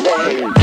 name.